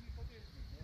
Gracias.